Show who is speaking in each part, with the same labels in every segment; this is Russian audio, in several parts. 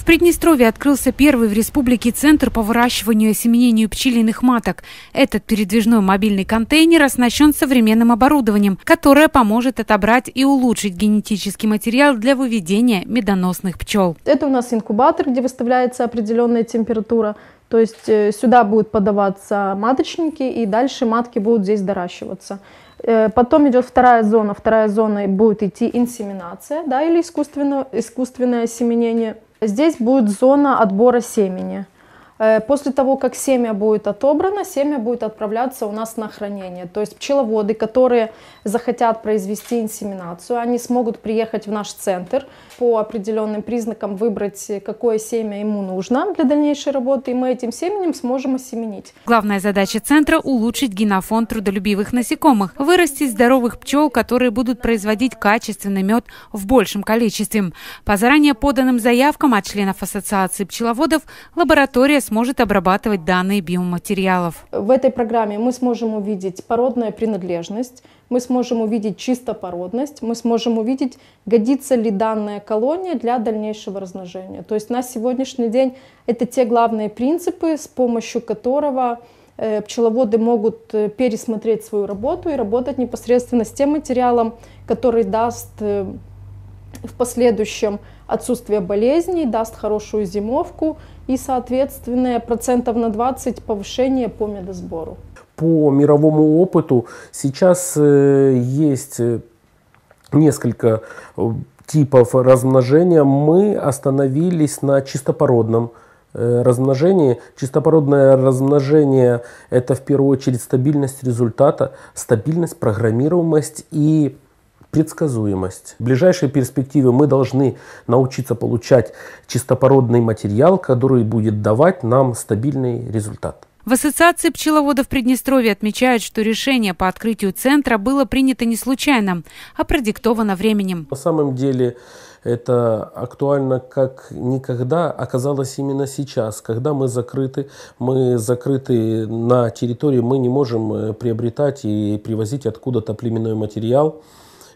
Speaker 1: В Приднестровье открылся первый в республике центр по выращиванию и осеменению пчелиных маток. Этот передвижной мобильный контейнер оснащен современным оборудованием, которое поможет отобрать и улучшить генетический материал для выведения медоносных пчел.
Speaker 2: Это у нас инкубатор, где выставляется определенная температура. То есть э, сюда будут подаваться маточники, и дальше матки будут здесь доращиваться. Э, потом идет вторая зона. Вторая зона будет идти инсеминация, да, или искусственное, искусственное осеменение – Здесь будет зона отбора семени. Э, после того, как семя будет отобрано, семя будет отправляться у нас на хранение. То есть пчеловоды, которые захотят произвести инсеминацию, они смогут приехать в наш центр, по определенным признакам выбрать, какое семя ему нужно для дальнейшей работы, и мы этим семенем сможем осеменить.
Speaker 1: Главная задача центра – улучшить генофонд трудолюбивых насекомых, вырастить здоровых пчел, которые будут производить качественный мед в большем количестве. По заранее поданным заявкам от членов Ассоциации пчеловодов лаборатория сможет обрабатывать данные биоматериалов.
Speaker 2: В этой программе мы сможем увидеть породную принадлежность, мы сможем увидеть чистопородность, мы сможем увидеть, годится ли данная колония для дальнейшего размножения. То есть на сегодняшний день это те главные принципы, с помощью которого э, пчеловоды могут э, пересмотреть свою работу и работать непосредственно с тем материалом, который даст э, в последующем отсутствие болезней, даст хорошую зимовку и, соответственно, процентов на 20 повышение по медосбору
Speaker 3: по мировому опыту сейчас э, есть э, несколько э, типов размножения. Мы остановились на чистопородном размножении. Чистопородное размножение – это в первую очередь стабильность результата, стабильность, программируемость и предсказуемость. В ближайшей перспективе мы должны научиться получать чистопородный материал, который будет давать нам стабильный результат.
Speaker 1: В Ассоциации пчеловодов Приднестровья отмечают, что решение по открытию центра было принято не случайно, а продиктовано временем.
Speaker 3: На самом деле это актуально как никогда оказалось именно сейчас, когда мы закрыты, мы закрыты на территории, мы не можем э, приобретать и привозить откуда-то племенной материал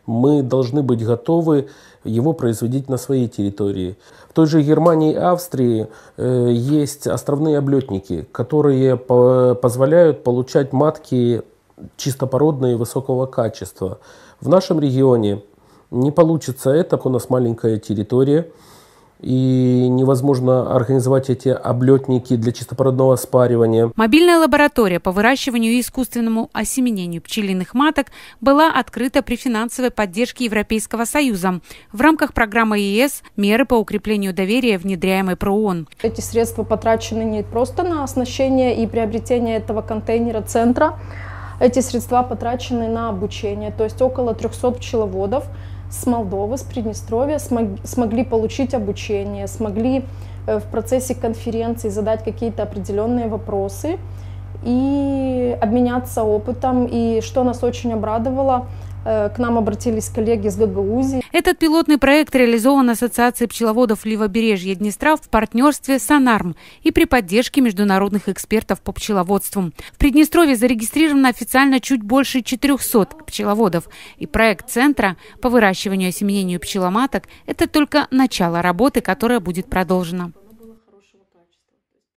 Speaker 3: мы должны быть готовы его производить на своей территории. В той же Германии и Австрии э, есть островные облетники, которые по позволяют получать матки чистопородные высокого качества. В нашем регионе не получится это, у нас маленькая территория – и невозможно организовать эти облетники для чистопородного спаривания.
Speaker 1: Мобильная лаборатория по выращиванию и искусственному осеменению пчелиных маток была открыта при финансовой поддержке Европейского Союза в рамках программы ЕС «Меры по укреплению доверия, внедряемой ПРООН».
Speaker 2: Эти средства потрачены не просто на оснащение и приобретение этого контейнера центра, эти средства потрачены на обучение, то есть около 300 пчеловодов – с Молдовы, с Приднестровья смог, смогли получить обучение, смогли э, в процессе конференции задать какие-то определенные вопросы и обменяться опытом. И что нас очень обрадовало, к нам обратились коллеги с ГГУЗИ.
Speaker 1: Этот пилотный проект реализован Ассоциацией пчеловодов Левобережья Днестра в партнерстве с АНАРМ и при поддержке международных экспертов по пчеловодству. В Приднестровье зарегистрировано официально чуть больше 400 пчеловодов. И проект Центра по выращиванию и осеменению пчеломаток – это только начало работы, которая будет продолжена.